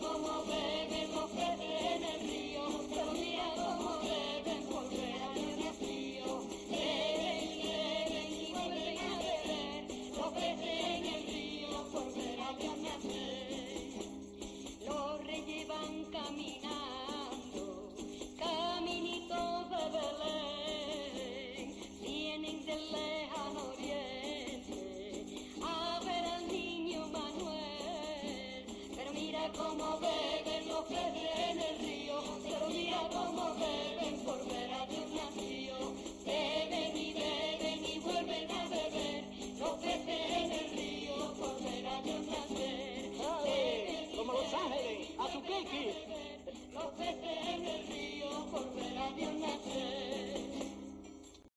como beben los peces en el río, pero mira como beben volver al estío. Y vuelven a beber los peces en el río, volver a nacer. Los reyes van caminando, caminitos de Belén, vienen de como ve.